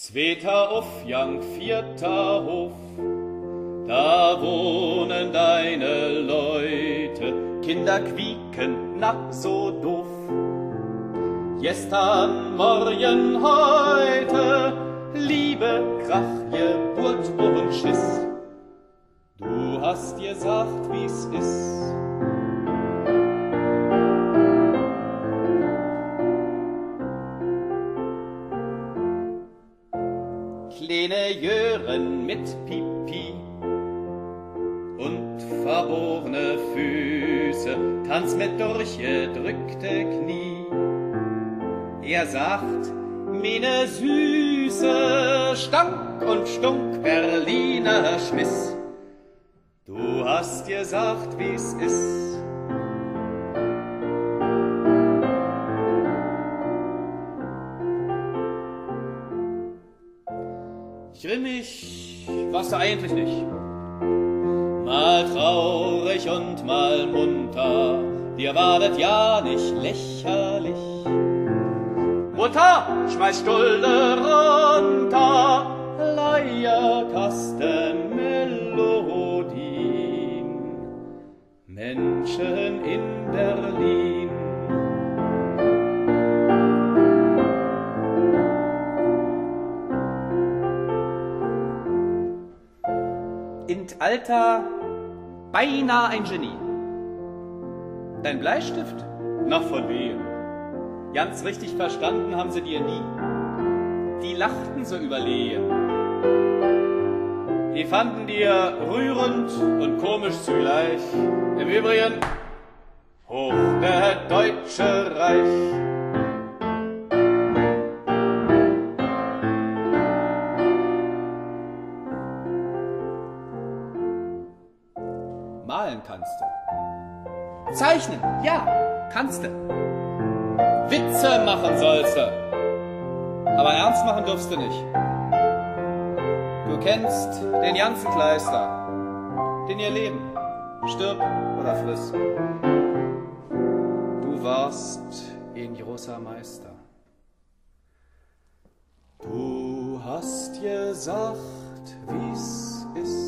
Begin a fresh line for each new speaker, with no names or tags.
Zweiter Aufgang, vierter Hof, da wohnen deine Leute, Kinder quieken, na so doof. Gestern, morgen, heute, Liebe, Krach, Geburt und Schiss. Du hast gesagt, wie's ist. Kleine Jören mit Pipi und verbohrne Füße, Tanz mit durchgedrückte Knie. Er sagt, meine Süße, Stank und Stunk, Berliner Schmiss. Du hast gesagt, wie's ist. Grimmig warst du eigentlich nicht. Mal traurig und mal munter, dir war das ja nicht lächerlich. Mutter, schmeiß Stulde runter, Leierkasten Melodien. Menschen in Berlin. In Alter beinahe ein Genie. Dein Bleistift? Noch von wem? Ganz richtig verstanden haben sie dir nie. Die lachten so überlegen. Die fanden dir rührend und komisch zugleich. Im Übrigen, hoch der Deutsche Reich. Malen kannst du. Zeichnen, ja, kannst du. Witze machen sollst du. Aber ernst machen durfst du nicht. Du kennst den ganzen Kleister, den ihr Leben, stirb oder friss. Du warst ein großer Meister. Du hast gesagt, wie's ist.